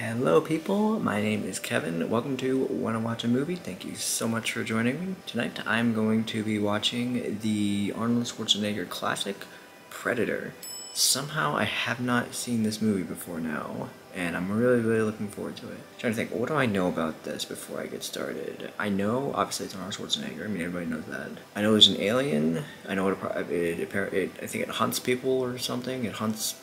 Hello people, my name is Kevin. Welcome to Wanna Watch a Movie. Thank you so much for joining me. Tonight I'm going to be watching the Arnold Schwarzenegger classic, Predator. Somehow I have not seen this movie before now, and I'm really, really looking forward to it. I'm trying to think, what do I know about this before I get started? I know, obviously, it's Arnold Schwarzenegger. I mean, everybody knows that. I know there's an alien. I know it, it, it, it I think it hunts people or something. It hunts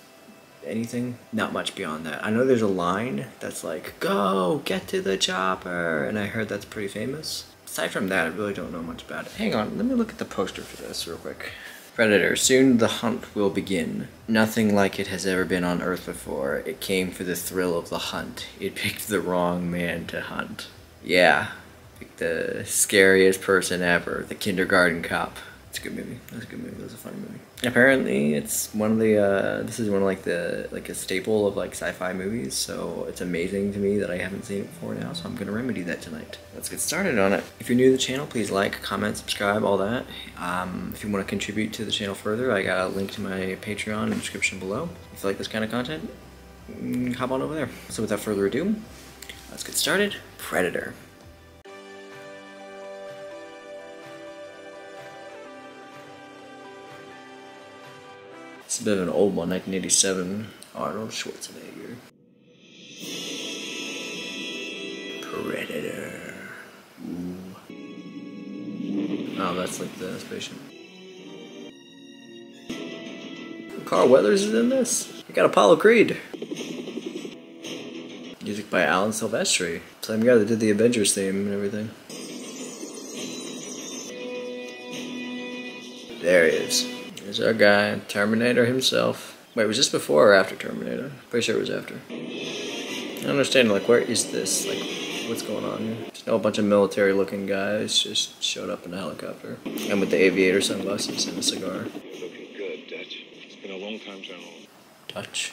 anything. Not much beyond that. I know there's a line that's like, go, get to the chopper, and I heard that's pretty famous. Aside from that, I really don't know much about it. Hang on, let me look at the poster for this real quick. Predator, soon the hunt will begin. Nothing like it has ever been on Earth before. It came for the thrill of the hunt. It picked the wrong man to hunt. Yeah, the scariest person ever, the kindergarten cop. It's a good movie. That's a good movie. That's a funny movie. Apparently, it's one of the. Uh, this is one of like the like a staple of like sci-fi movies. So it's amazing to me that I haven't seen it before now. So I'm gonna remedy that tonight. Let's get started on it. If you're new to the channel, please like, comment, subscribe, all that. Um, if you want to contribute to the channel further, I got a link to my Patreon in the description below. If you like this kind of content, mm, hop on over there. So without further ado, let's get started. Predator. It's a bit of an old one, 1987. Arnold Schwarzenegger. Predator. Ooh. Oh, that's like the spaceship. Carl Weathers is in this. You got Apollo Creed. Music by Alan Silvestri. Same guy that did the Avengers theme and everything. There he is. There's our guy, Terminator himself. Wait, was this before or after Terminator? Pretty sure it was after. I don't understand, like, where is this? Like, what's going on here? Just know a bunch of military looking guys just showed up in a helicopter. And with the aviator sunglasses and a cigar. You're looking good, Dutch. It's been a long time, General. Dutch.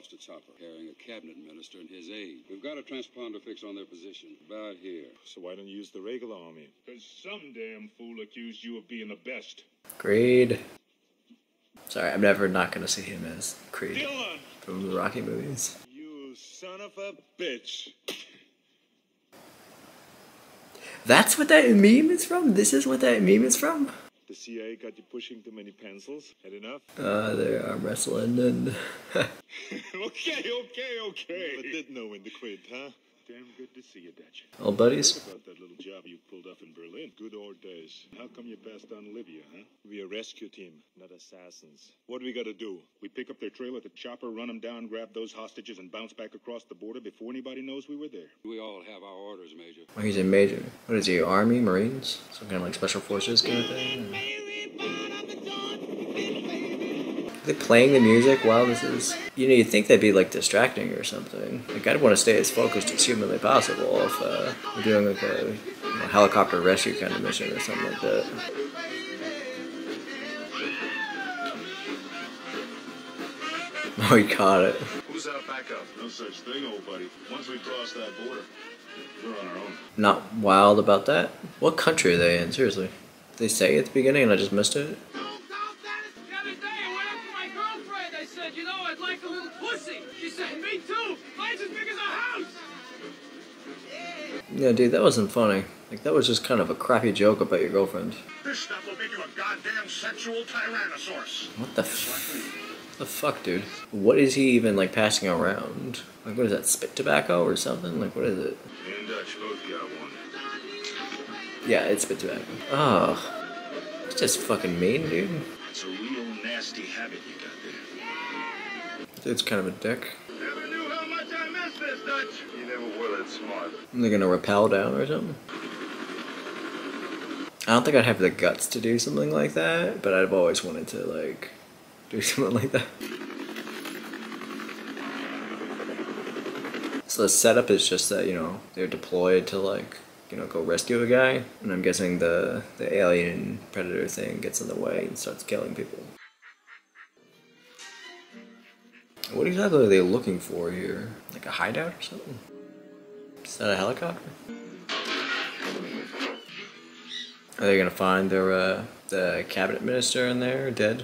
Lost a chopper carrying a cabinet minister and his aide. We've got a transponder fix on their position, about here. So why don't you use the regular army? Because some damn fool accused you of being the best. Creed. Sorry, I'm never not gonna see him as Creed Dillon! from the Rocky movies. You son of a bitch. That's what that meme is from? This is what that meme is from? The CIA got you pushing too many pencils. Had enough? Uh, they're arm wrestling and. okay, okay, okay. Never did know when to quit, huh? Damn good to see you, Dutch. All buddies? What about that little job you pulled off in Berlin? Good old days. How come you passed on Libya, huh? We a rescue team, not assassins. What do we gotta do? We pick up their trail at the chopper, run them down, grab those hostages, and bounce back across the border before anybody knows we were there. We all have our orders, Major. Oh, he's a major. What is he, Army, Marines? Some kind of like special forces kind of thing? Are they playing the music while this is. You know, you'd think that'd be like distracting or something. Like, I'd want to stay as focused as humanly possible if uh, we're doing like a you know, helicopter rescue kind of mission or something like that. Oh, he caught it. Who's our backup? No such thing, old buddy. Once we cross that border, we're on our own. Not wild about that. What country are they in? Seriously. They say at the beginning and I just missed it? Pussy. Me too. Mine's as big as a house. Yeah, dude, that wasn't funny. Like, that was just kind of a crappy joke about your girlfriend. This stuff will make you a goddamn sexual tyrannosaurus. What the f- the fuck, dude? What is he even, like, passing around? Like, what is that, spit tobacco or something? Like, what is it? Me and Dutch both got one. Yeah, it's spit tobacco. Oh. It's just fucking mean, dude. It's a real nasty habit you got there. Dude's kind of a dick. Smart. Are they gonna rappel down or something? I don't think I'd have the guts to do something like that, but I've always wanted to, like, do something like that. So the setup is just that, you know, they're deployed to, like, you know, go rescue a guy, and I'm guessing the, the alien predator thing gets in the way and starts killing people. What exactly are they looking for here? Like a hideout or something? Is that a helicopter? Are they gonna find their uh, the cabinet minister in there dead?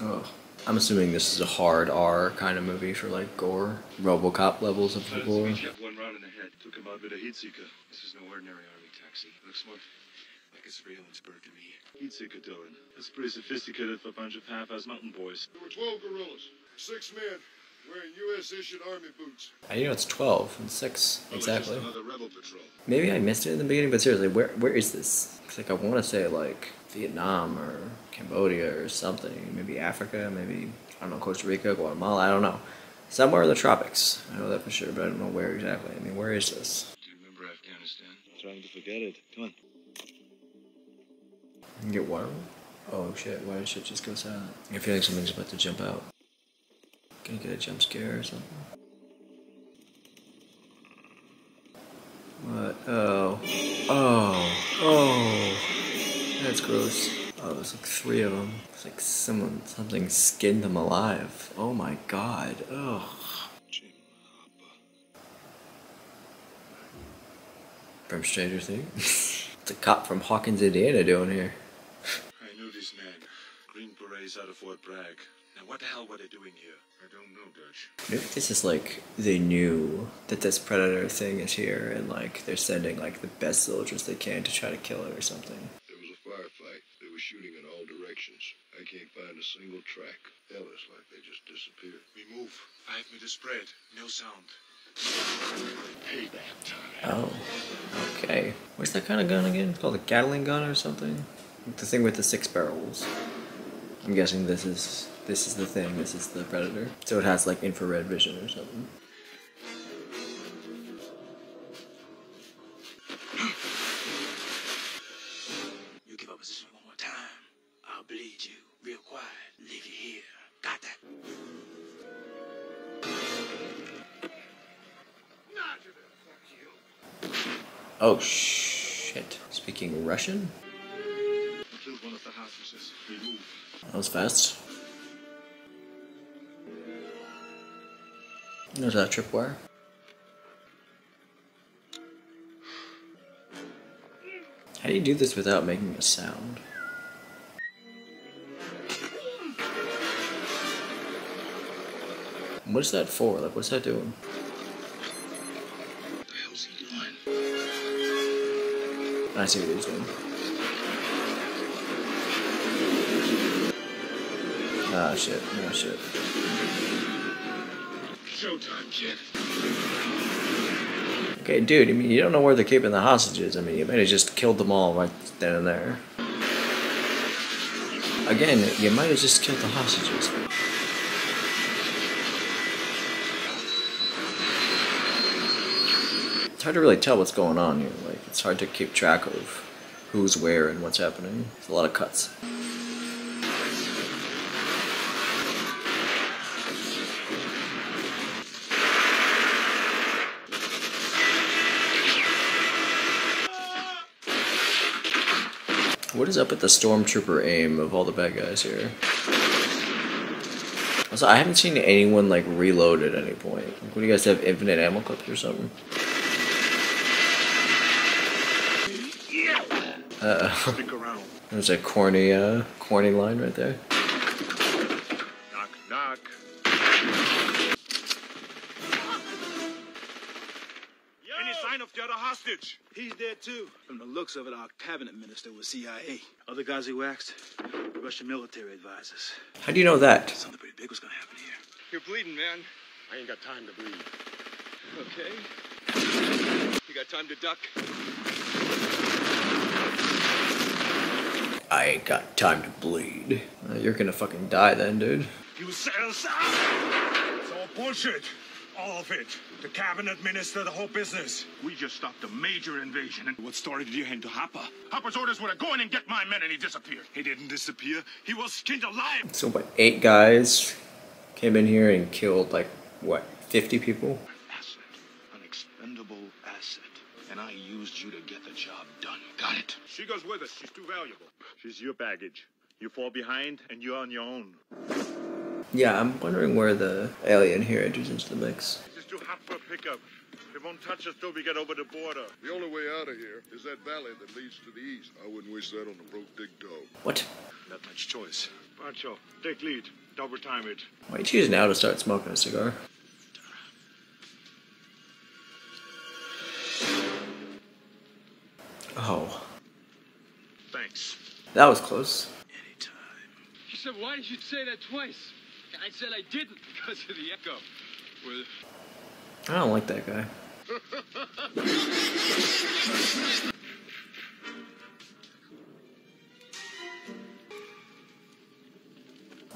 Oh, I'm assuming this is a hard R kind of movie for like gore, RoboCop levels of gore. One round in the head. Took him out with a heat seeker. This is no ordinary army taxi. Looks more like it's real. It's burgundy. Heat seeker, Dillon. That's pretty sophisticated for a bunch of half-ass mountain boys. There were 12 guerrillas, six men, wearing U.S. issued army boots. I you know it's 12 and 6 Well, exactly. Maybe I missed it in the beginning, but seriously, where where is this? It's like I want to say like Vietnam or Cambodia or something. Maybe Africa. Maybe I don't know Costa Rica, Guatemala. I don't know. Somewhere in the tropics. I know that for sure, but I don't know where exactly. I mean, where is this? Do you remember Afghanistan? Trying to forget it. Come on. You can get water. Oh shit! Why did shit just go silent? I feel like something's about to jump out. Gonna get a jump scare or something. What? Oh. Oh. Oh. That's gross. Oh, there's like three of them. It's like someone, something skinned them alive. Oh my god. Ugh. From Stranger Things. What's a cop from Hawkins, Indiana doing here? I knew this man. Green Berets out of Fort Bragg. Now, what the hell were they doing here? I don't know, Dutch. Maybe this is like they knew that this predator thing is here and like they're sending like the best soldiers they can to try to kill it or something. There was a firefight. They were shooting in all directions. I can't find a single track. Hell, it's like they just disappeared. We move. Five meters spread. No sound. Payback time. Oh. Okay. What's that kind of gun again? It's called a Gatling gun or something? The thing with the six barrels. I'm guessing this is this is the thing, this is the predator. So it has like infrared vision or something. You give up position one more time. I'll bleed you real quiet. Leave you here. Got that? Oh shit. Speaking Russian? Killed one of the hostages. We move. That was fast. There's that tripwire. How do you do this without making a sound? What's that for? Like, what's that doing? Doing? I see what he's doing. Ah, shit. Ah, shit. Showtime, kid. Okay, dude, I mean, you don't know where they're keeping the hostages. I mean, you might have just killed them all right then and there. Again, you might have just killed the hostages. It's hard to really tell what's going on here. Like, it's hard to keep track of who's where and what's happening. It's a lot of cuts. Is up with the stormtrooper aim of all the bad guys here? Also, I haven't seen anyone like reload at any point. Like, what do you guys have? Infinite ammo clips or something? Uh, there's a corny, uh, corny line right there. Looks of it, our cabinet minister was CIA. Other guys he waxed, Russian military advisors. How do you know that? Something pretty big was gonna happen here. You're bleeding, man. I ain't got time to bleed. Okay. You got time to duck? I ain't got time to bleed. Uh, you're gonna fucking die then, dude. You said us It's all bullshit. All of it. The cabinet minister, the whole business. We just stopped a major invasion. And what story did you hand to Hopper? Hopper's orders were to go in and get my men, and he disappeared. He didn't disappear. He was skinned alive. So what? Eight guys came in here and killed like what? Fifty people? Asset. An expendable asset. And I used you to get the job done. Got it? She goes with us. She's too valuable. She's your baggage. You fall behind, and you're on your own. Yeah, I'm wondering where the alien here enters into the mix. This is too hot for a pickup. It won't touch us till we get over the border. The only way out of here is that valley that leads to the east. I wouldn't wish that on a broke dig dog. What? Not much choice. Poncho, take lead. Double time it. Why you choose now to start smoking a cigar? Oh, Thanks. that was close. Anytime. He said, why did you say that twice? I said I didn't because of the echo. Well, I don't like that guy.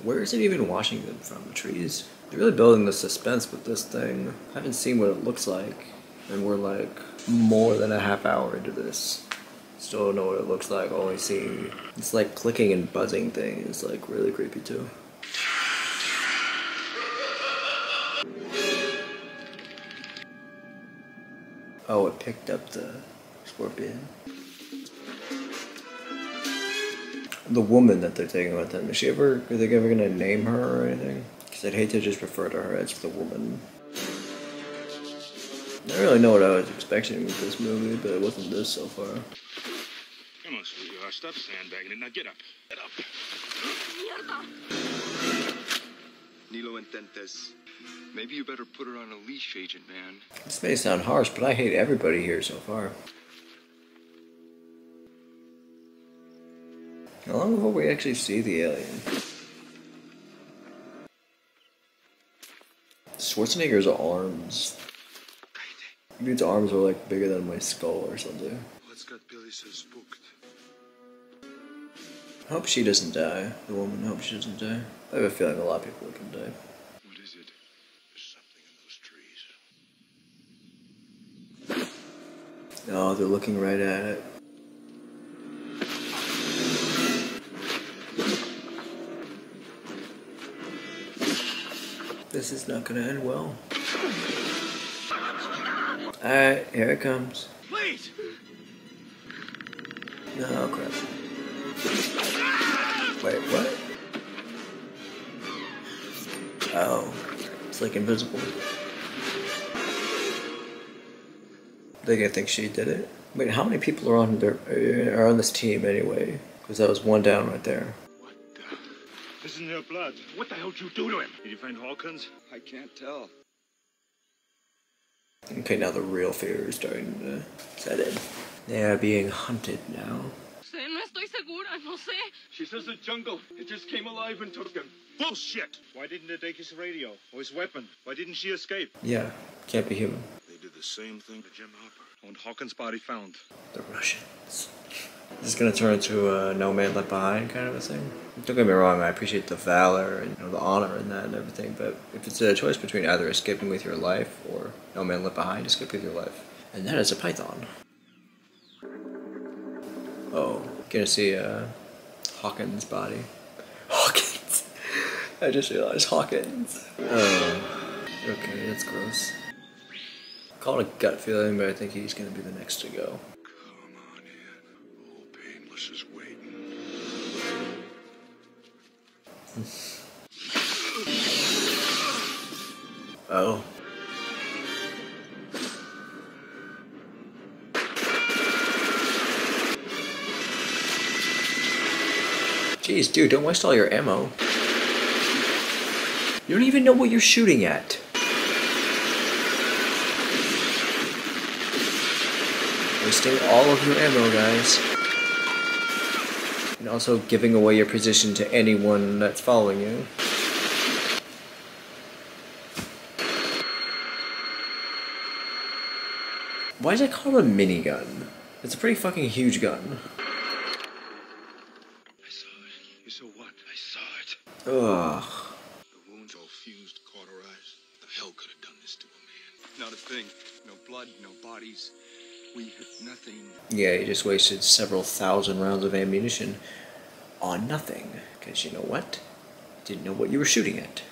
Where is it even Washington from? The trees? They're really building the suspense with this thing. I haven't seen what it looks like, and we're like more than a half hour into this. Still don't know what it looks like. Only seeing it's like clicking and buzzing thing is like really creepy too. Oh, it picked up the scorpion. The woman that they're taking with them, is she ever, are they ever gonna name her or anything? Because I'd hate to just refer to her as the woman. I don't really know what I was expecting with this movie, but it wasn't this so far. Come on, sweetheart. Stop sandbagging it. Now get up. Get up. Nilo Ententes. Maybe you better put her on a leash, Agent Man. This may sound harsh, but I hate everybody here so far. How long before we actually see the alien? Schwarzenegger's arms. Dude's arms are like bigger than my skull or something. What's got Billy so spooked? I hope she doesn't die. The woman, I hope she doesn't die. I have a feeling a lot of people can die. What is it? There's something in those Oh, they're looking right at it. This is not gonna end well. Alright, here it comes. please! No, oh, crap. Wait, what? Oh, it's like invisible. They gonna think she did it. Wait, how many people are on their are on this team anyway? Because that was one down right there. What? This isn't her blood. What the hell did you do to him? Did you find Hawkins? I can't tell. Okay, now the real fear is starting to set in. They are being hunted now. no estoy segura, no sé. She says the jungle. It just came alive and took him. Bullshit! Why didn't they take his radio or his weapon? Why didn't she escape? Yeah, can't be human. The same thing to Jim Hopper. Want Hawkins' body found. The Russians. This is gonna turn into a no man left behind kind of a thing. Don't get me wrong, I appreciate the valor and you know, the honor in that and everything, but if it's a choice between either escaping with your life or no man left behind, escape with your life. And that is a python. Oh, gonna see uh, Hawkins' body. Hawkins! I just realized Hawkins. Oh, okay, that's gross. It a gut feeling, but I think he's gonna be the next to go. Oh. Jeez, dude, don't waste all your ammo. You don't even know what you're shooting at. Wasting all of your ammo, guys. And also giving away your position to anyone that's following you. Why is it called a minigun? It's a pretty fucking huge gun. I saw it. You saw what? I saw it. Ugh. The wounds all fused, cauterized. The hell could have done this to a man? Not a thing. No blood, no bodies. We hit nothing. Yeah, you just wasted several thousand rounds of ammunition on nothing. Because you know what? Didn't know what you were shooting at.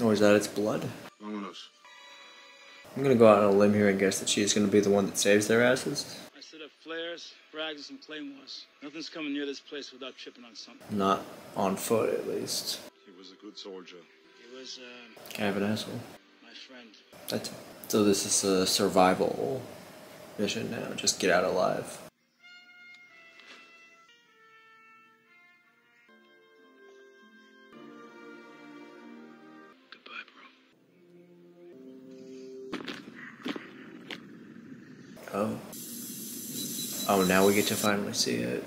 Or is that its blood? Vámonos. I'm gonna go out on a limb here and guess that she's gonna be the one that saves their asses. I set up flares, frags, and claymores. Nothing's coming near this place without tripping on something. Not on foot, at least. He was a good soldier. He was uh, Kind of an asshole. my friend. That's so. This is a survival mission now. Just get out alive. Goodbye, bro. Oh. Oh, now we get to finally see it.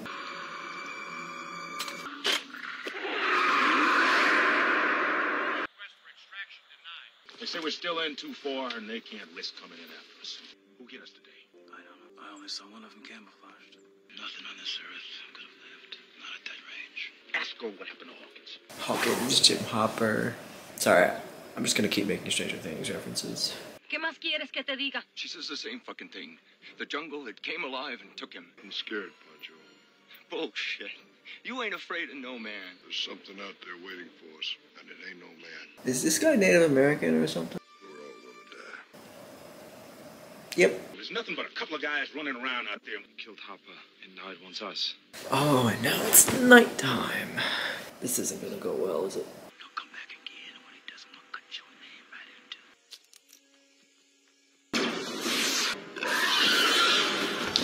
They say we're still in 2-4 and they can't risk coming in after us. Who get us today? Saw one of them camouflaged. Nothing on this earth could have lived. Not at that range. Ask her what happened to Hawkins. Hawkins, Jim Hopper. Sorry, I'm just gonna keep making Stranger Things references. ¿Qué más quieres que te diga? She says the same fucking thing. The jungle, it came alive and took him. I'm scared, Poncho. Bullshit. You ain't afraid of no man. There's something out there waiting for us, and it ain't no man. Is this guy Native American or something? Yep. There's nothing but a couple of guys running around out there. Killed Hopper, and now it wants us. Oh, and now it's nighttime. This isn't gonna go well, is it? He'll come back again, and when he does, I'm gonna your name right into.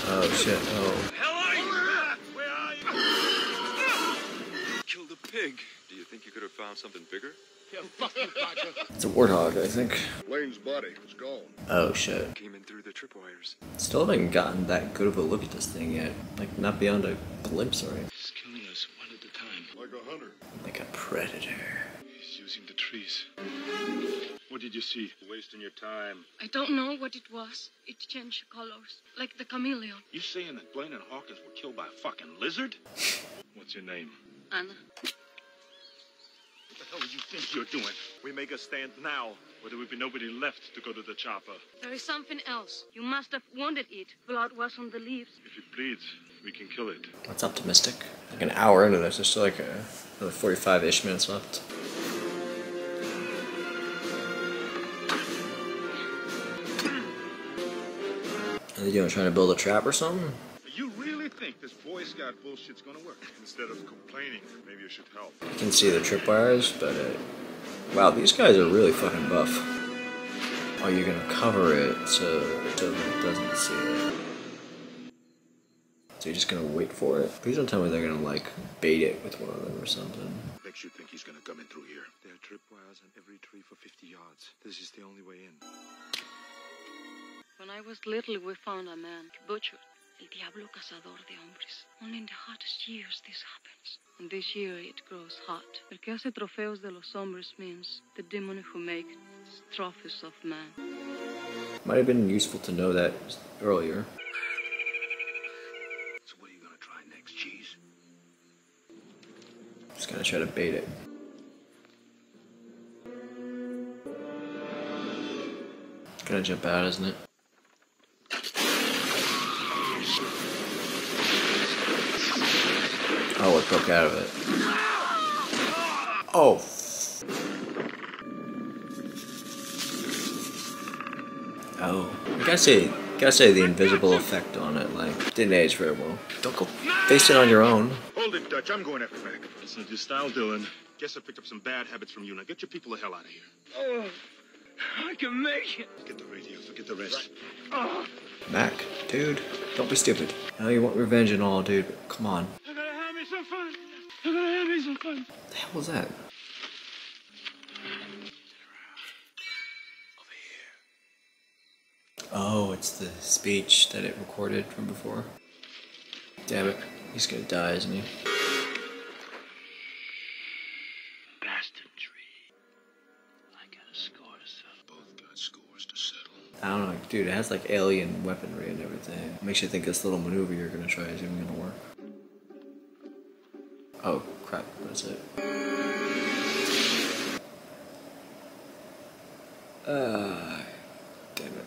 Oh shit. Oh. Killed a pig. Do you think you could have found something bigger? It's a warthog, I think. Lane's body is gone. Oh shit. Came in through the tripwires. Still haven't gotten that good of a look at this thing yet. Like, not beyond a glimpse or anything. He's killing us one at a time. Like a hunter. Like a predator. He's using the trees. What did you see? Wasting your time. I don't know what it was. It changed colors, like the chameleon. You saying that Blain and Hawkins were killed by a fucking lizard? What's your name? Anna. What the hell do you think you're doing? We make a stand now, or there will be nobody left to go to the chopper. There is something else. You must have wounded it. Blood was on the leaves. If it bleeds, we can kill it. That's optimistic. Like an hour into this, there's still like a, another 45 ish minutes left. Are they doing trying to build a trap or something? You think this Boy Scout bullshit's gonna work? Instead of complaining, maybe you should help. You can see the tripwires, but uh, wow, these guys are really fucking buff. Oh, you're gonna cover it so so it doesn't see it. So you're just gonna wait for it. Please don't tell me they're gonna like bait it with one of them or something. Makes you think he's gonna come in through here. There are tripwires on every tree for 50 yards. This is the only way in. When I was little, we found a man butchered. El diablo cazador de hombres. Only in the hottest years this happens. And this year it grows hot. El que hace trofeos de los hombres means the demon who makes trophies of man. Might have been useful to know that earlier. So what are you gonna try next, Cheese? Just gonna try to bait it. Gonna jump out, isn't it? Oh, it broke out of it. Oh. Oh. I gotta say, gotta say the invisible effect on it, like, didn't age very well. Don't go face it on your own. Hold it, Dutch. I'm going after Mac. That's not your style, Dillon. Guess I picked up some bad habits from you. Now get your people the hell out of here. Oh, I can make it. Get the radio. Forget the rest. Oh, Mac, dude, don't be stupid. I know you want revenge and all, dude, but come on. I'm gonna have me some fun. What the hell was that? Oh, it's the speech that it recorded from before. Damn it. He's gonna die, isn't he? Bastardry. I got a score to settle. Both got scores to settle. I don't know, dude, it has like alien weaponry and everything. Makes you think this little maneuver you're gonna try is even gonna work. Oh, crap, that's it. Ah, damn it.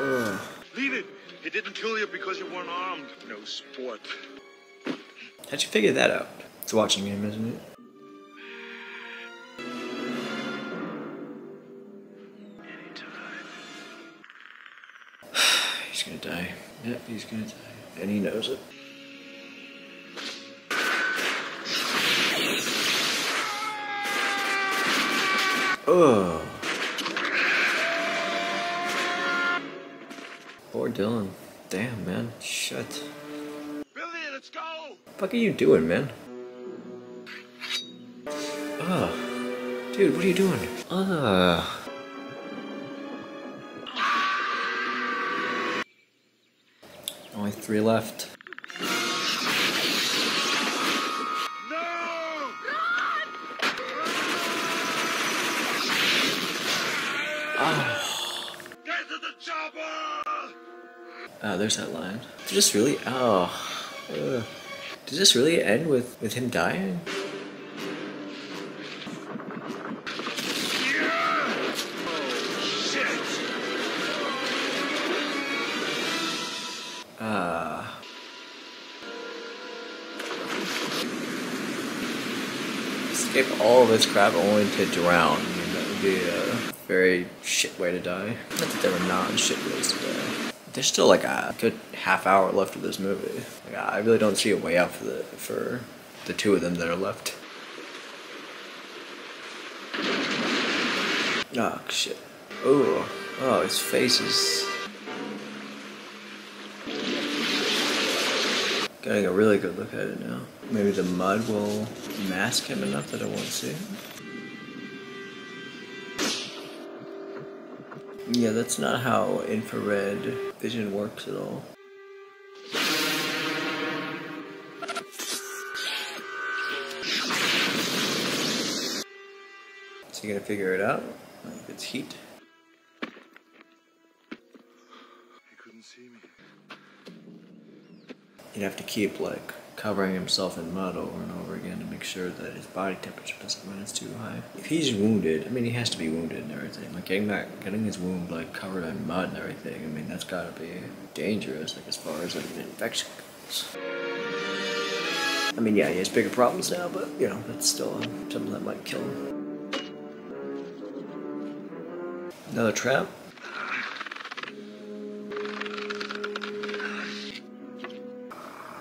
Ugh. Leave it. He didn't kill you because you weren't armed. No sport. How'd you figure that out? It's a watching game, isn't it? he's gonna die. Yep, he's gonna die. And he knows it. Ugh. Poor Dillon. Damn, man. Shit. Billy, let's go. fuck are you doing, man? Ugh. Dude, what are you doing? Ugh. Only three left. Oh, there's that line. Did this really? Oh. Ugh. Did this really end with, with him dying? Ah. Escape all of this crap only to drown. I mean, that would be a very shit way to die. Not that there were non-shit ways to die. There's still like a good half hour left of this movie. Like, I really don't see a way out for the for the two of them that are left. Oh shit. Oh, oh, his face is getting a really good look at it now. Maybe the mud will mask him enough that I won't see him. Yeah, that's not how infrared vision works at all. Is he gonna figure it out? Like it's heat. He couldn't see me. He'd have to keep like covering himself in mud over and over again to make sure that his body temperature doesn't rise too high. If he's wounded, I mean he has to be wounded and everything. Like getting that getting his wound like covered in mud and everything, I mean that's gotta be dangerous, like as far as like an infection goes. I mean yeah, he has bigger problems now, but you know, that's still something that might kill him. Another trap?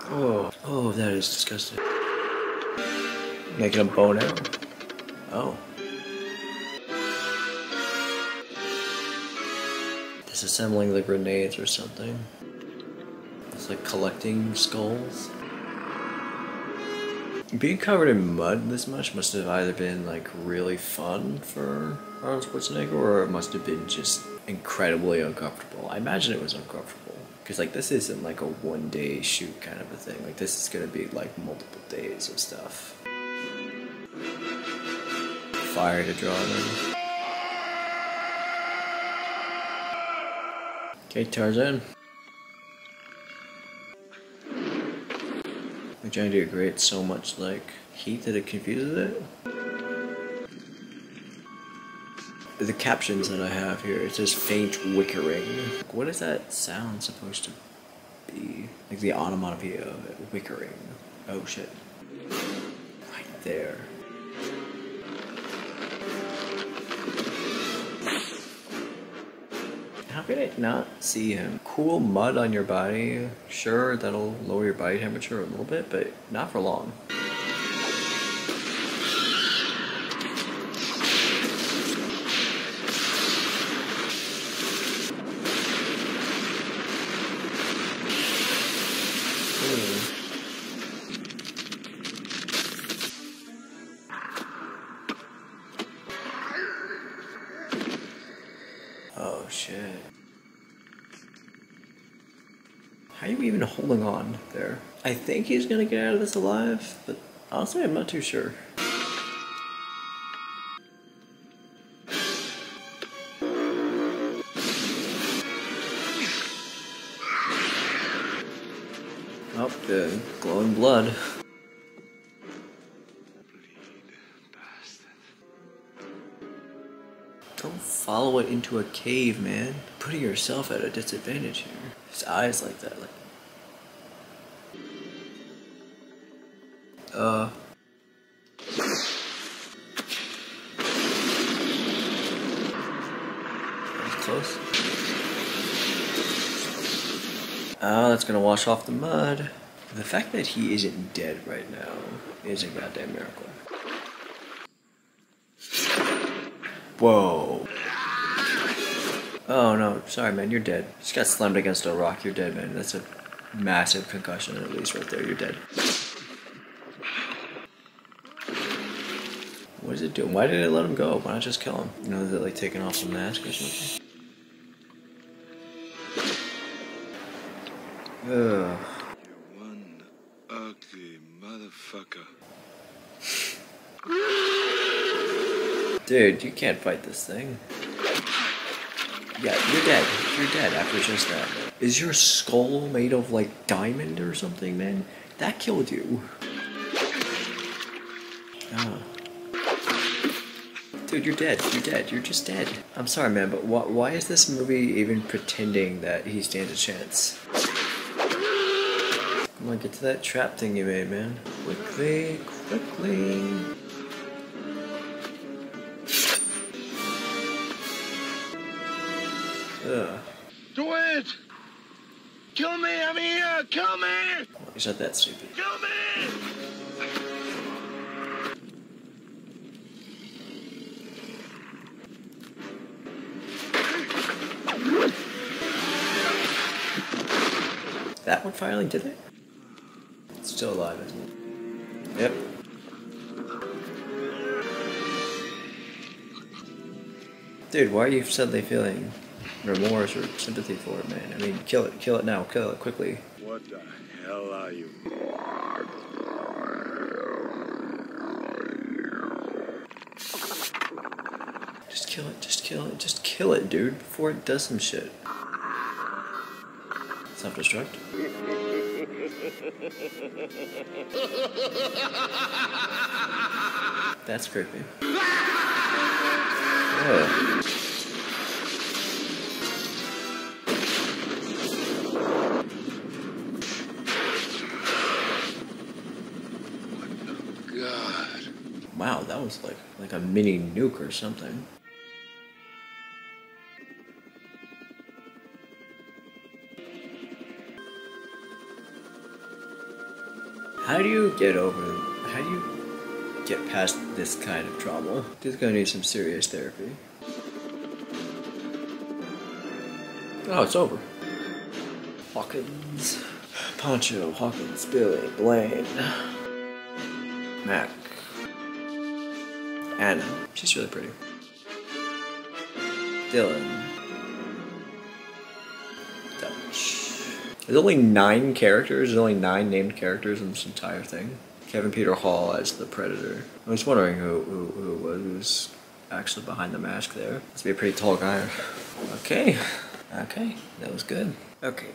Oh, oh, that is disgusting. Making a bow now. Oh. Disassembling the grenades or something. It's like collecting skulls. Being covered in mud this much must have either been like really fun for Arnold Schwarzenegger or it must have been just incredibly uncomfortable. I imagine it was uncomfortable. Because like this isn't like a one day shoot kind of a thing. Like this is gonna be like multiple days of stuff. Fire to draw them. Okay, Tarzan. Like trying to create so much like heat that it confuses it. The captions that I have here, it says faint wickering. What is that sound supposed to be? Like the onomatopoeia of it, wickering. Oh shit. Right there. How can I not see him? Cool mud on your body, sure, that'll lower your body temperature a little bit, but not for long. Think he's gonna get out of this alive, but honestly, I'm not too sure. Oh, the glowing blood. Don't follow it into a cave, man. Putting yourself at a disadvantage here. His eyes like that, like. Oh, that's gonna wash off the mud. The fact that he isn't dead right now is a goddamn miracle. Whoa. Oh no, sorry man, you're dead. Just got slammed against a rock, you're dead man. That's a massive concussion at least right there, you're dead. What is it doing? Why did it let him go? Why not just kill him? You know, is it like taking off some mask or something? Ugh. One ugly motherfucker. Dude, you can't fight this thing. Yeah, you're dead. You're dead after just that. Is your skull made of like diamond or something, man? That killed you. Ah. Dude, you're dead. You're dead. You're just dead. I'm sorry, man, but why, why is this movie even pretending that he stands a chance? Come on, get to that trap thing you made, man. Quickly, quickly. Ugh. Do it! Kill me! I'm here! Kill me! He's not that stupid. Kill me! That one finally did it? It's still alive, isn't it? Yep. Dude, why are you suddenly feeling remorse or sympathy for it, man? I mean, kill it, kill it now, kill it quickly. What the hell are you? Just kill it, just kill it, just kill it, dude, before it does some shit. Self destruct? That's creepy. Ugh. God. Wow, that was like like a mini nuke or something. Get over? How do you get past this kind of trauma? This is gonna need some serious therapy. Oh, it's over. Hawkins, Poncho, Hawkins, Billy, Blain, Mac, Anna. She's really pretty. Dillon. There's only nine characters. There's only nine named characters in this entire thing. Kevin Peter Hall as the Predator. I was wondering who who, who was actually behind the mask there. Must be a pretty tall guy. Okay. Okay. That was good. Okay.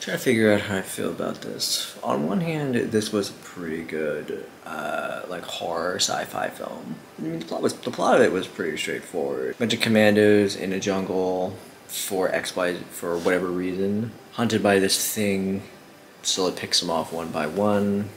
Trying to figure out how I feel about this. On one hand, this was a pretty good, uh, like horror sci-fi film. I mean, the plot was the plot of it was pretty straightforward. bunch of commandos in a jungle for X Y for whatever reason, hunted by this thing. So it picks them off one by one.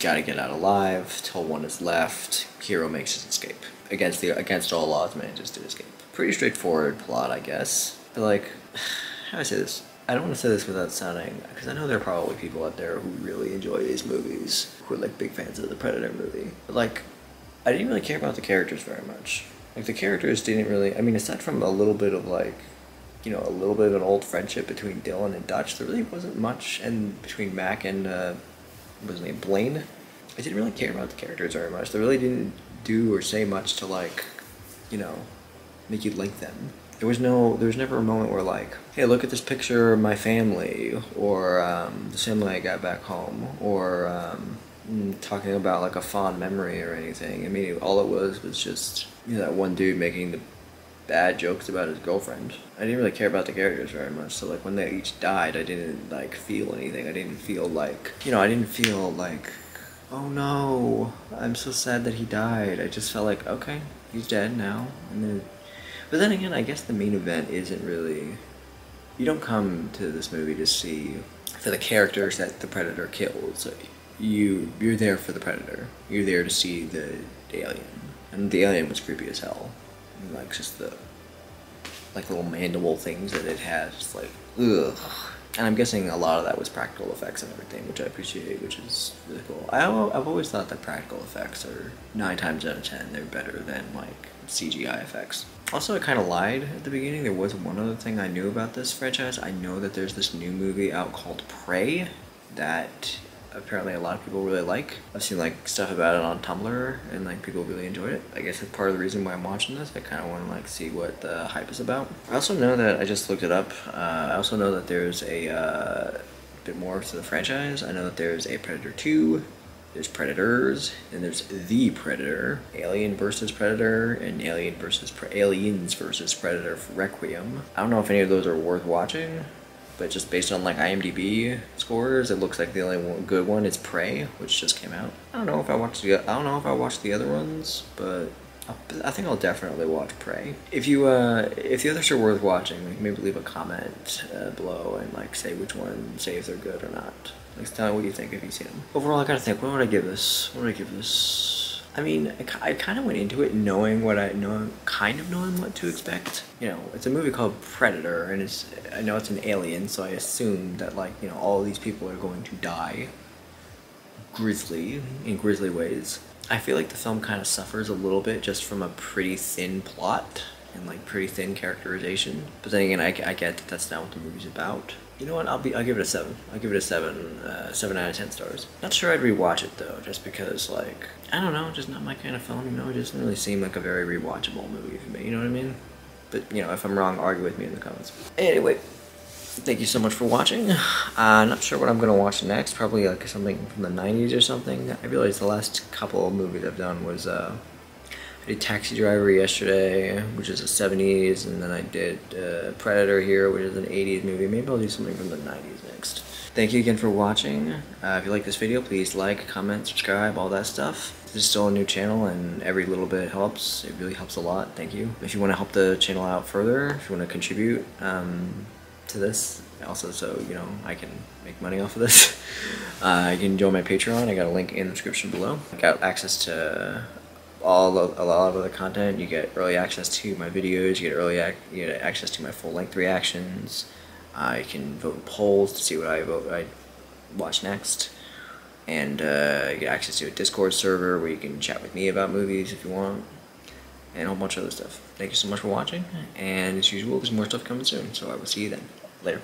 Got to get out alive till one is left. Hero makes his escape against the against all odds, manages to escape. Pretty straightforward plot, I guess. But like, how do I say this? I don't want to say this without sounding, because I know there are probably people out there who really enjoy these movies, who are like big fans of the Predator movie. But like, I didn't really care about the characters very much. Like the characters didn't really. I mean, aside from a little bit of like, you know, a little bit of an old friendship between Dillon and Dutch, there really wasn't much, and between Mac and uh, was his name, Blain. I didn't really care about the characters very much. They really didn't do or say much to like, you know, make you like them. There was no, there was never a moment where like, hey, look at this picture of my family, or um, the family I got back home, or um, talking about like a fond memory or anything. I mean, all it was was just you know that one dude making the bad jokes about his girlfriend. I didn't really care about the characters very much. So like when they each died, I didn't like feel anything. I didn't feel like you know I didn't feel like oh no I'm so sad that he died. I just felt like okay he's dead now. And then but then again I guess the main event isn't really you don't come to this movie to see for the characters that the predator kills. You you're there for the predator. You're there to see the alien. And the alien was creepy as hell. Like just the like little mandible things that it has, like ugh. And I'm guessing a lot of that was practical effects and everything, which I appreciate, which is really cool. I, I've always thought that practical effects are nine times out of ten they're better than like CGI effects. Also, I kind of lied at the beginning. There was one other thing I knew about this franchise. I know that there's this new movie out called Prey that apparently a lot of people really like. I've seen like stuff about it on Tumblr and like people really enjoyed it. I guess it's part of the reason why I'm watching this. I kind of want to like see what the hype is about. I also know that I just looked it up. Uh, I also know that there's a uh, bit more to the franchise. I know that there's a Predator 2, there's Predators, and there's The Predator, Alien versus Predator, and Alien versus Pre- Aliens versus Predator Requiem. I don't know if any of those are worth watching, but just based on like IMDb scores, it looks like the only one, good one is Prey, which just came out. I don't know if I watched the I don't know if I watched the other ones, but I think I'll definitely watch Prey. If you uh, if the others are worth watching, maybe leave a comment uh, below and like say which one, say if they're good or not. Like tell me what you think if you've seen them. Overall, I gotta think. What would I give this? What would I give this? I mean, I, kind of went into it knowing what I know, kind of knowing what to expect. You know, it's a movie called Predator, and it's I know it's an alien, so I assume that like you know all these people are going to die grisly in grisly ways. I feel like the film kind of suffers a little bit just from a pretty thin plot and like pretty thin characterization. But then again, I, I get that that's not what the movie's about. You know what? I'll be I'll give it a seven. I'll give it a seven, uh, seven out of ten stars. Not sure I'd rewatch it though, just because like I don't know, just not my kind of film. You know, it doesn't really seem like a very rewatchable movie for me. You know what I mean? But you know, if I'm wrong, argue with me in the comments. Anyway, thank you so much for watching. I'm uh, not sure what I'm going to watch next. Probably like something from the 90s or something. I realized the last couple of movies I've done was uh, did Taxi Driver yesterday, which is a 70s, and then I did uh, Predator here, which is an 80s movie. Maybe I'll do something from the 90s next. Thank you again for watching. Uh, if you like this video, please like, comment, subscribe, all that stuff. This is still a new channel and every little bit helps. It really helps a lot. Thank you. If you want to help the channel out further, if you want to contribute, um, to this also so you know I can make money off of this uh, you can join my patreon I got a link in the description below I got access to all a lot of other content you get early access to my videos you get early ac you get access to my full-length reactions I can vote in polls to see what I vote I watch next and uh, you get access to a discord server where you can chat with me about movies if you want and a whole bunch of other stuff. Thank you so much for watching, and as usual, there's more stuff coming soon, so I will see you then. Later.